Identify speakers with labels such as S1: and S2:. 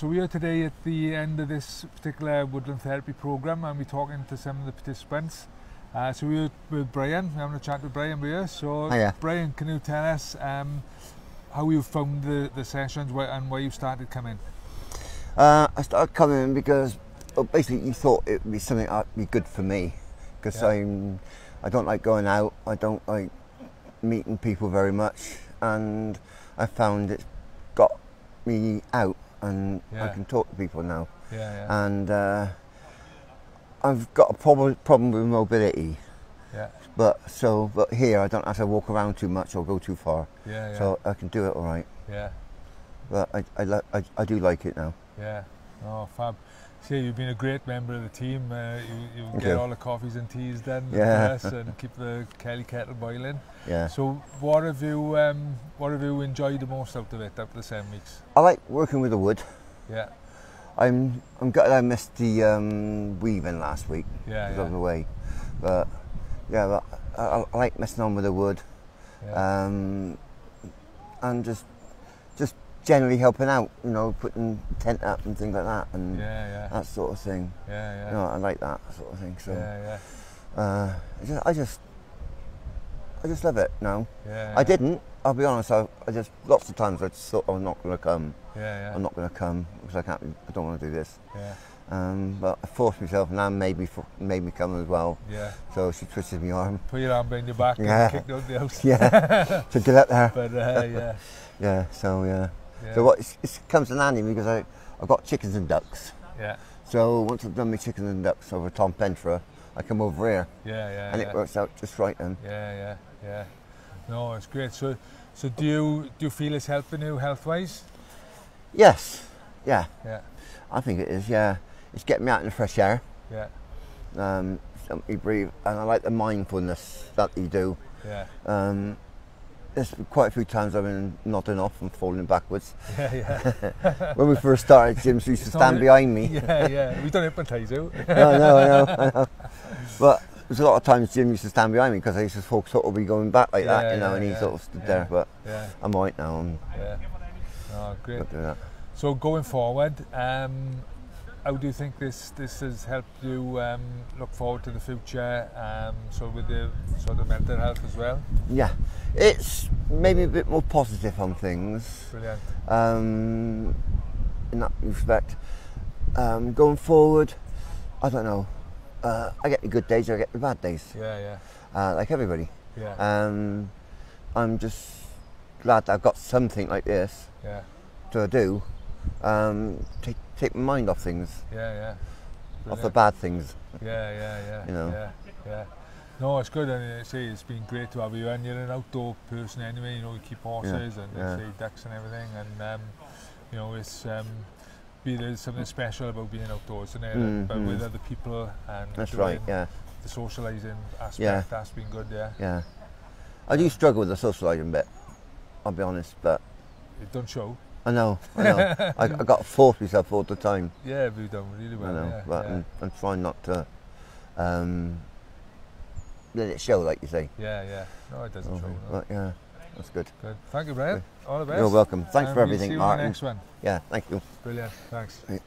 S1: So we are today at the end of this particular woodland therapy program and we're talking to some of the participants. Uh, so we're with Bryan, we're having a chat with Bryan here. So
S2: Hiya.
S1: Bryan, can you tell us um, how you found the, the sessions and why you started coming?
S2: Uh, I started coming because well, basically you thought it would be something that would be good for me because
S1: Yeah.
S2: I'm I don't like going out. I don't like meeting people very much, and I found it's got me out and I can talk to people now.
S1: Yeah, yeah,
S2: And uh, I've got a problem problem with mobility,
S1: yeah,
S2: but so but here I don't have to walk around too much or go too far,
S1: yeah, yeah,
S2: so I can do it all right.
S1: yeah,
S2: But I I, I I do like it now.
S1: yeah. Oh, fab. See, you've been a great member of the team. Uh, you you get
S2: you.
S1: all the coffees and teas done
S2: Yeah.
S1: us and keep the Kelly kettle boiling.
S2: Yeah.
S1: So what have you um, what have you enjoyed the most out of it after the seven weeks?
S2: I like working with the wood.
S1: Yeah,
S2: I'm I'm gutted I missed the um, weaving last week
S1: yeah,
S2: because I was
S1: yeah,
S2: away, but yeah, but I, I- like messing on with the wood
S1: yeah,
S2: um, and just generally helping out. You know, putting tent up and things like that and
S1: yeah, yeah,
S2: that sort of thing.
S1: yeah,
S2: You
S1: yeah,
S2: know, I like that sort of thing. So
S1: yeah,
S2: uh, I just I just I just love it now.
S1: yeah,
S2: I didn't. I'll be honest. I, I just lots of times I just thought I'm not going to come.
S1: Yeah, yeah,
S2: I'm not going to come because I can't. I don't want to do this.
S1: yeah,
S2: Um, but I forced myself, and Anne made me made me come as well.
S1: yeah.
S2: So she twisted my arm.
S1: Put your arm behind your back
S2: Yeah.
S1: and kicked out the house.
S2: Yeah, to get up there.
S1: But uh, yeah,
S2: Yeah. So yeah.
S1: Yeah,
S2: So what? It, it comes in handy because I I've got chickens and ducks.
S1: yeah,
S2: So once I've done my chickens and ducks over Ton Pentre, I come over here,
S1: yeah, yeah,
S2: and
S1: yeah.
S2: it works out just right. Then.
S1: Yeah, yeah, yeah. No, it's great. So, so do you do you feel it's helping you health wise?
S2: Yes. Yeah.
S1: Yeah,
S2: I think it is. Yeah. It's getting me out in the fresh air.
S1: yeah,
S2: Um, you breathe, and I like the mindfulness that you do.
S1: yeah,
S2: Um, there's quite a few times I've been nodding off and falling backwards.
S1: yeah, yeah.
S2: when we first started, Jim used to stand behind me.
S1: yeah, yeah. We don't hypnotise you.
S2: no, no, I know, I know. But there's a lot of times Jim used to stand behind me because I used to sort of be going back like
S1: Yeah,
S2: that, you know,
S1: yeah,
S2: and he
S1: yeah,
S2: sort of stood there. But
S1: Yeah,
S2: I'm right now. I'm
S1: yeah. Oh, great. So going forward, um, how do you think this this has helped you um, look forward to the future? Um, so with the sort of mental health as well.
S2: Yeah, it's made me a bit more positive on things
S1: Brilliant.
S2: um, in that respect. Um, going forward, I don't know. Uh, I get the good days, I get the bad days,
S1: Yeah, yeah,
S2: uh, like everybody.
S1: yeah,
S2: Um, I'm just glad that I've got something like this
S1: yeah,
S2: to do. Um, take take my mind off things,
S1: yeah, yeah.
S2: off the bad things.
S1: Yeah, yeah, yeah.
S2: You know.
S1: Yeah, yeah. No, it's good, and I say it's been great to have you. And you're an outdoor person anyway. You know, you keep horses and
S2: yeah.
S1: say ducks and everything, and um, you know, it's um, be there's something special about being outdoors, isn't it?
S2: Mm,
S1: but with
S2: mm.
S1: other people and
S2: That's right. Yeah,
S1: the socialising aspect.
S2: Yeah.
S1: That's been good. Yeah,
S2: yeah. I do struggle with the socialising bit. I'll be honest, but
S1: it don't show.
S2: I know, I know. I, I got to force myself all the time.
S1: Yeah, we've done really well.
S2: I know,
S1: yeah,
S2: but
S1: yeah.
S2: I'm, I'm trying not to um, let it show, like you say.
S1: yeah, yeah. No, it doesn't show. No.
S2: But yeah, that's good.
S1: Good. Thank you, Bryan. All the best.
S2: You're welcome. Thanks
S1: And
S2: for everything,
S1: see you in the
S2: Martin.
S1: next one.
S2: Yeah, thank you.
S1: Brilliant. Thanks.
S2: Right.